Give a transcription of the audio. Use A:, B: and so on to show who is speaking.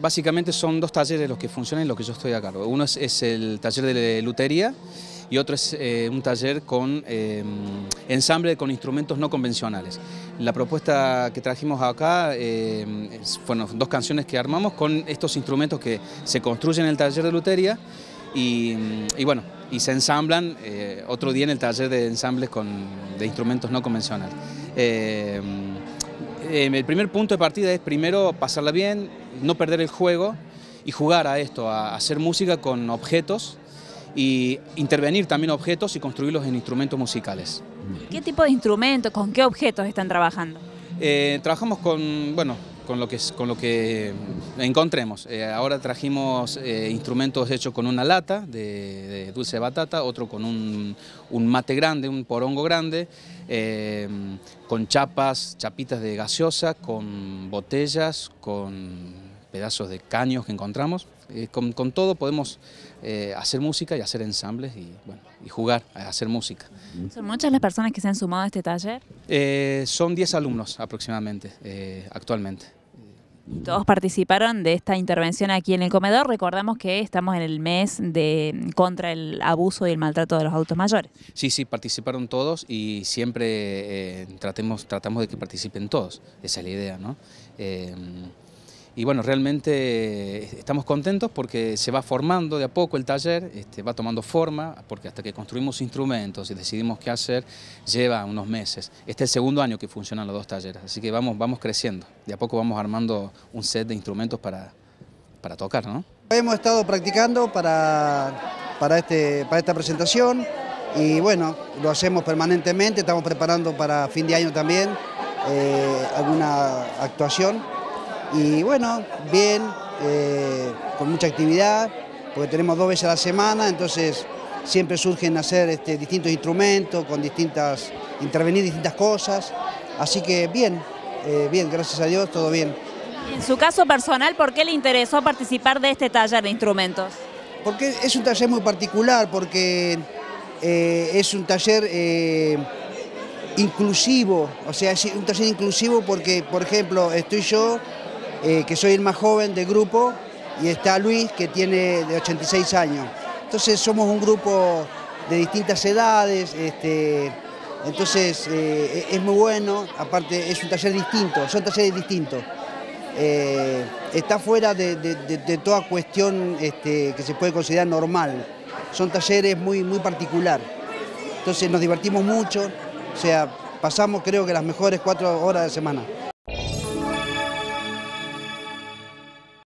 A: Básicamente son dos talleres los que funcionan en los que yo estoy a cargo. Uno es, el taller de lutería y otro es eh, un taller con eh, ensamble con instrumentos no convencionales. La propuesta que trajimos acá eh, fueron dos canciones que armamos con estos instrumentos que se construyen en el taller de lutería y, bueno, y se ensamblan otro día en el taller de ensambles con, de instrumentos no convencionales. el primer punto de partida es primero pasarla bien, no perder el juego y jugar a esto, a hacer música con objetos y intervenir también objetos y construirlos en instrumentos musicales.
B: ¿Qué tipo de instrumentos, con qué objetos están trabajando?
A: Eh, trabajamos con, bueno, con lo que, con lo que encontremos. Eh, ahora trajimos eh, instrumentos hechos con una lata de, dulce de batata, otro con un, un mate grande, un porongo grande, con chapas, chapitas de gaseosa, con botellas, con pedazos de caños que encontramos. Eh, con, todo podemos eh, hacer música y hacer ensambles y, bueno, y jugar a hacer música.
B: ¿Son muchas las personas que se han sumado a este taller?
A: Eh, son 10 alumnos aproximadamente actualmente.
B: Todos participaron de esta intervención aquí en el comedor. Recordamos que estamos en el mes de contra el abuso y el maltrato de los adultos mayores.
A: Sí, sí, participaron todos y siempre tratemos, tratamos de que participen todos. Esa es la idea, ¿no? Y bueno, realmente eh, estamos contentos porque se va formando de a poco el taller, este, va tomando forma, porque hasta que construimos instrumentos y decidimos qué hacer, lleva unos meses. Este es el segundo año que funcionan los dos talleres, así que vamos, vamos creciendo. De a poco vamos armando un set de instrumentos para, para tocar, ¿no?
C: Hemos estado practicando para, para, este, para esta presentación y bueno, lo hacemos permanentemente, estamos preparando para fin de año también eh, alguna actuación y bueno, bien, eh, con mucha actividad, porque tenemos dos veces a la semana, entonces siempre surgen hacer este, distintos instrumentos, con distintas, intervenir distintas cosas, así que bien, eh, bien, gracias a Dios, todo bien.
B: En su caso personal, ¿por qué le interesó participar de este taller de instrumentos?
C: Porque es un taller muy particular, porque eh, es un taller inclusivo, o sea, es un taller inclusivo porque, por ejemplo, estoy yo eh, que soy el más joven del grupo, y está Luis, que tiene de 86 años. Entonces somos un grupo de distintas edades, este, entonces eh, es muy bueno, aparte es un taller distinto, son talleres distintos. Eh, está fuera de, toda cuestión este, que se puede considerar normal. Son talleres muy, muy particular. Entonces nos divertimos mucho, o sea, pasamos creo que las mejores cuatro horas de semana.